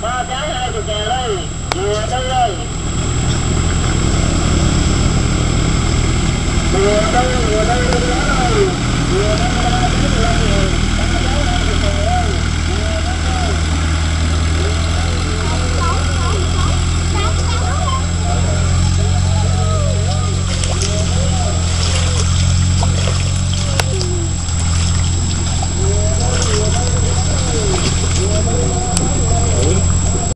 把它摘下来就行了